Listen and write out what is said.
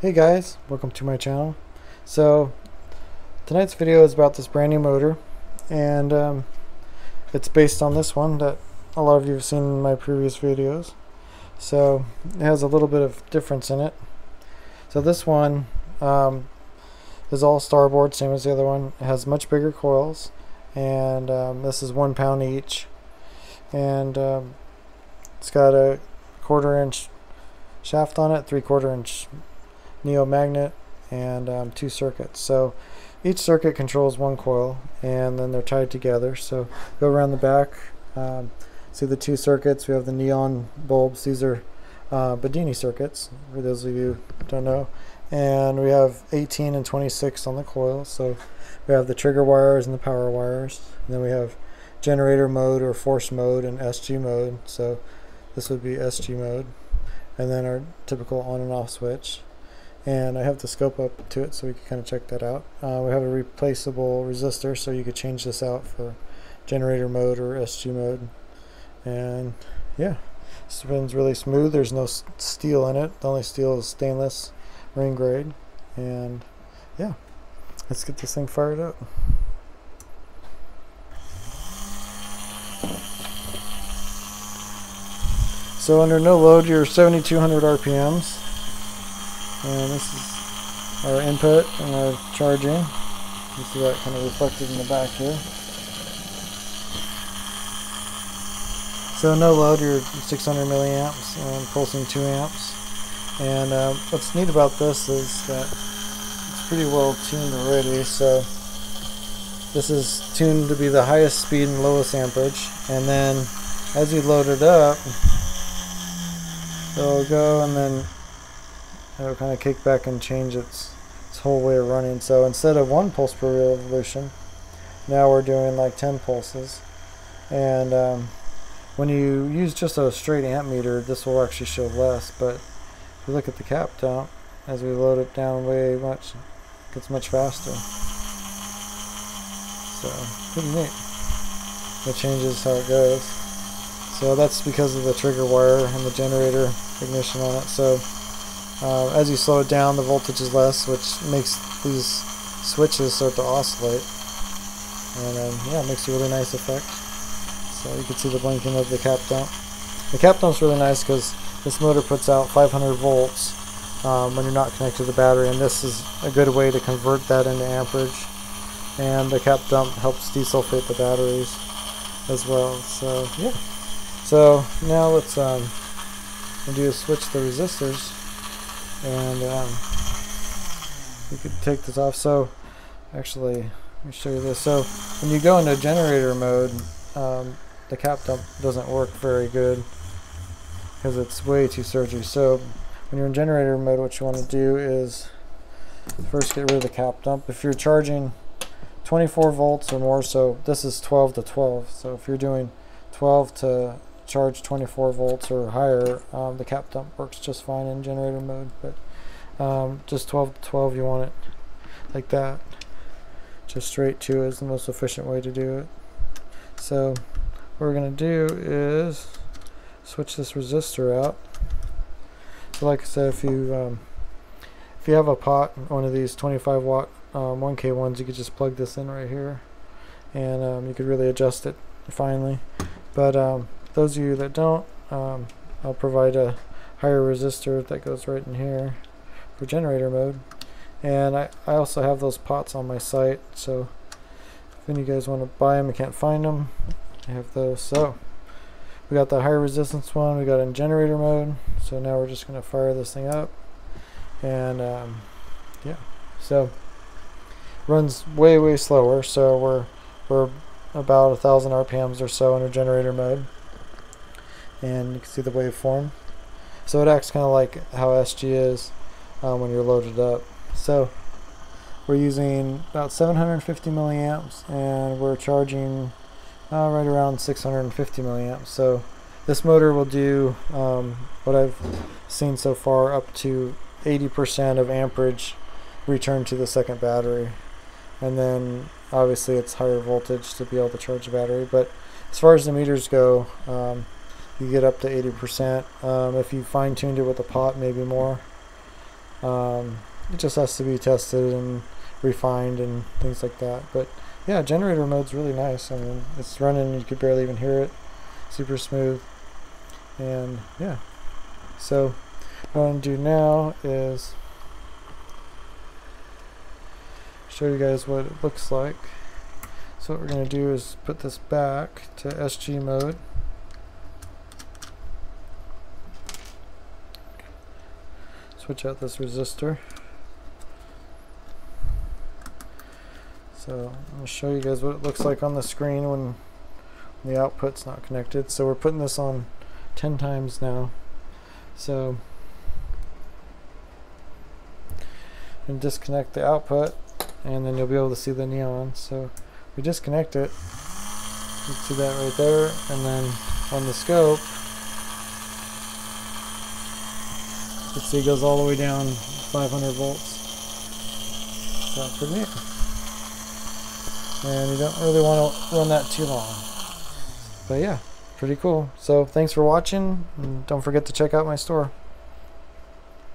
Hey guys, welcome to my channel. So tonight's video is about this brand new motor and um, it's based on this one that a lot of you have seen in my previous videos. So it has a little bit of difference in it. So this one um, is all starboard, same as the other one. It has much bigger coils and um, this is one pound each and um, it's got a quarter inch shaft on it, three quarter inch neomagnet and um, two circuits. So each circuit controls one coil and then they're tied together. So go around the back, um, see the two circuits. We have the neon bulbs. These are uh, Bedini circuits, for those of you don't know. And we have 18 and 26 on the coil. So we have the trigger wires and the power wires. And then we have generator mode or force mode and SG mode. So this would be SG mode. And then our typical on and off switch and I have the scope up to it so we can kind of check that out. Uh, we have a replaceable resistor so you could change this out for generator mode or SG mode. And yeah spins really smooth. There's no steel in it. The only steel is stainless ring grade. And yeah let's get this thing fired up. So under no load you're 7200 RPMs and this is our input and our charging. You see that kind of reflected in the back here. So no load, you're 600 milliamps and pulsing 2 amps. And uh, what's neat about this is that it's pretty well tuned already. So this is tuned to be the highest speed and lowest amperage. And then as you load it up, it'll go and then it'll kind of kick back and change its, its whole way of running. So instead of one pulse per revolution, now we're doing like 10 pulses. And um, when you use just a straight amp meter, this will actually show less. But if you look at the cap dump, as we load it down way much, it gets much faster. So pretty neat. It changes how it goes. So that's because of the trigger wire and the generator ignition on it. So uh, as you slow it down, the voltage is less, which makes these switches start to oscillate. And um, yeah, it makes a really nice effect. So you can see the blinking of the cap dump. The cap dump's really nice because this motor puts out 500 volts um, when you're not connected to the battery, and this is a good way to convert that into amperage. And the cap dump helps desulfate the batteries as well. So yeah. So now let's um, do is switch the resistors and um, we could take this off. So actually let me show you this. So when you go into generator mode um, the cap dump doesn't work very good because it's way too surgy. So when you're in generator mode what you want to do is first get rid of the cap dump. If you're charging 24 volts or more so this is 12 to 12 so if you're doing 12 to charge 24 volts or higher, um, the cap dump works just fine in generator mode. But um, just 12 to 12, you want it like that. Just straight to is the most efficient way to do it. So what we're going to do is switch this resistor out. So like I said, if you um, if you have a pot, one of these 25 watt um, 1K ones, you could just plug this in right here, and um, you could really adjust it finally. But um, those of you that don't, um, I'll provide a higher resistor that goes right in here for generator mode. And I, I also have those pots on my site, so if any of you guys want to buy them and can't find them, I have those. So we got the higher resistance one, we got in generator mode, so now we're just going to fire this thing up. And um, yeah, so runs way, way slower, so we're, we're about a thousand RPMs or so under generator mode and you can see the waveform. So it acts kind of like how SG is um, when you're loaded up. So we're using about 750 milliamps and we're charging uh, right around 650 milliamps. So this motor will do um, what I've seen so far up to 80% of amperage return to the second battery. And then obviously it's higher voltage to be able to charge the battery. But as far as the meters go, um, you get up to 80%. Um, if you fine tuned it with a pot, maybe more. Um, it just has to be tested and refined and things like that. But yeah, generator mode's really nice. I mean, it's running, you could barely even hear it. Super smooth. And yeah. So what I'm to do now is show you guys what it looks like. So what we're going to do is put this back to SG mode. Switch out this resistor. So I'll show you guys what it looks like on the screen when the output's not connected. So we're putting this on 10 times now. So and disconnect the output and then you'll be able to see the neon. So we disconnect it. You see that right there and then on the scope you can see goes all the way down 500 volts. Pretty neat. And you don't really want to run that too long. But yeah, pretty cool. So thanks for watching and don't forget to check out my store.